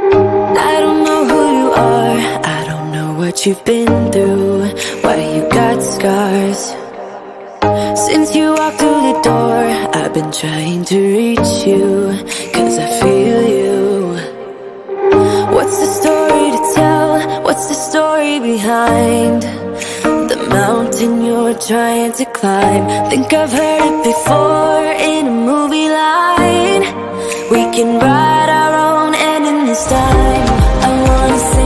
I don't know who you are, I don't know what you've been through, why you got scars. Since you walked through the door, I've been trying to reach you, cause I feel you. What's the story to tell? What's the story behind mountain you're trying to climb? Think I've heard it before in a movie line. We can write our own ending this time. I wanna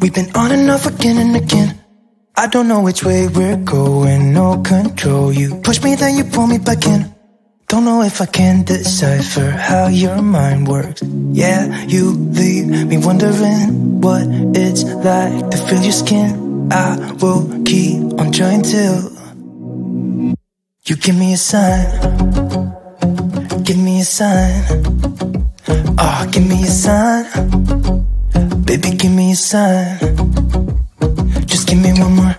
We've been on and off again and again. I don't know which way we're going, no control. You push me, then you pull me back in. Don't know if I can decipher how your mind works. Yeah, you leave me wondering what it's like to feel your skin. I will keep on trying till you give me a sign. Give me a sign. Oh, give me a sign. Baby, give me a sign. Just give me one more.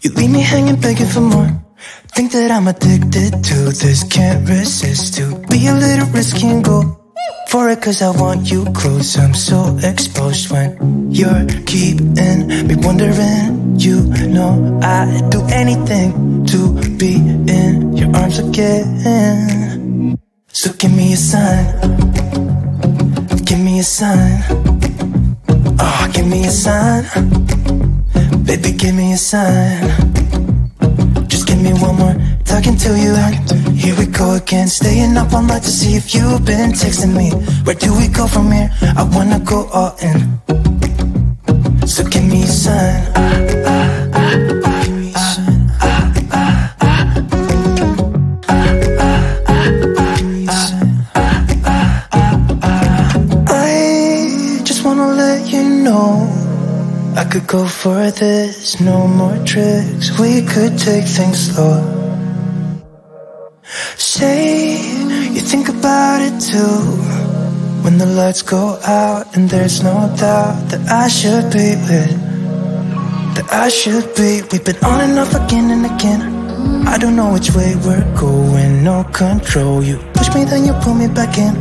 You leave me hanging, begging for more. Think that I'm addicted to this, can't resist to be a little risky and go for it, cause I want you close. I'm so exposed when you're keeping me wondering. You know I'd do anything to be in your arms again. So give me a sign. A sign. Oh, give me a sign. Baby, give me a sign. Just give me one more talking to you and here we go again Staying up all night to see if you've been texting me Where do we go from here? I wanna go all in So give me a sign ah. Know I could go for this, no more tricks. We could take things slow. Say you think about it too. When the lights go out and there's no doubt That I should be with That I should be. We've been on and off again and again. I don't know which way we're going, no control. You push me then you pull me back in.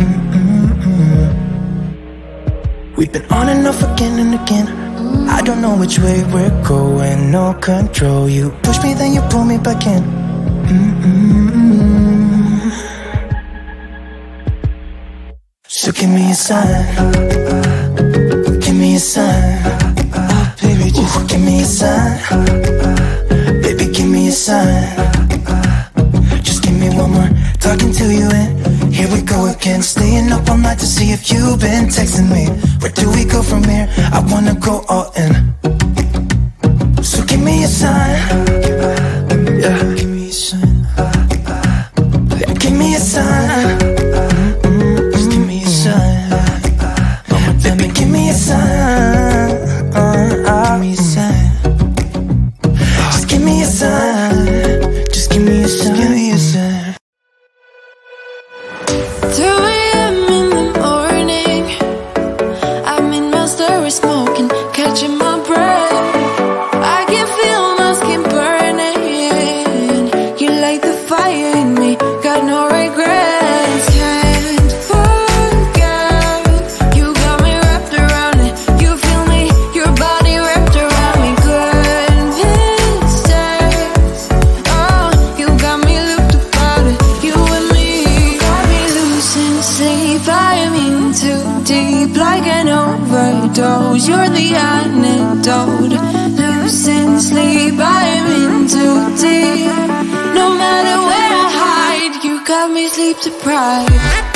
Mm-mm-mm. We've been on and off again and again. I don't know which way we're going, no control. You push me then you pull me back in. Mm-mm-mm. So give me a sign. Give me a sign. Baby just give me a sign if you've been texting me Where do we go from here? I wanna go all in Catching my breath I can feel my skin burning. You light the fire in me. Got no regrets. Can't forget. You got me wrapped around it. You feel me. Your body wrapped around me. Convinced Oh, you got me looped about it. You and me. Got me losing sleep I'm in too deep like an overdose. You're the me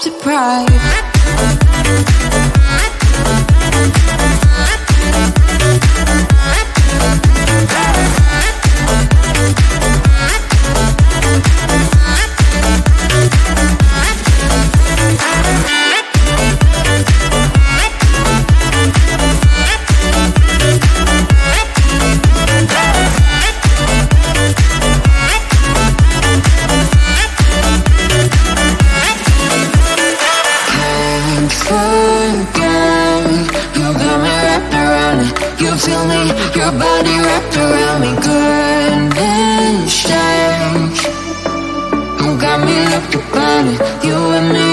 sleep deprived. It You and me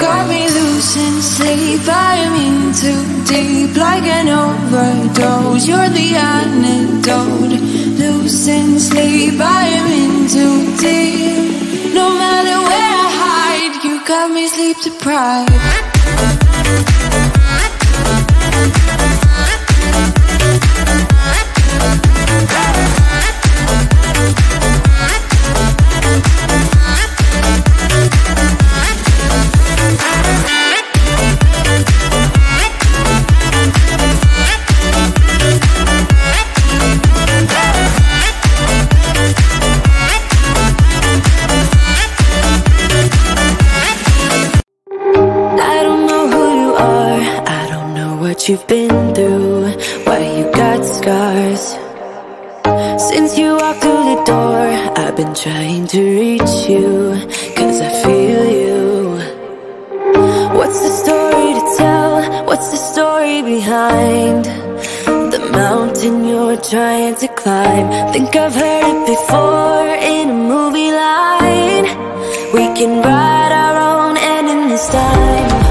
Got me losing sleep. I'm in too deep Like an overdose. You're the antidote. Losing sleep I'm in too deep. No matter where I hide You got me sleep deprived you've been through? Why you got scars? Since you walked through the door I've been trying to reach you Cause I feel you. What's the story to tell? What's the story behind? The mountain you're trying to climb. Think I've heard it before in a movie line. We can write our own ending this time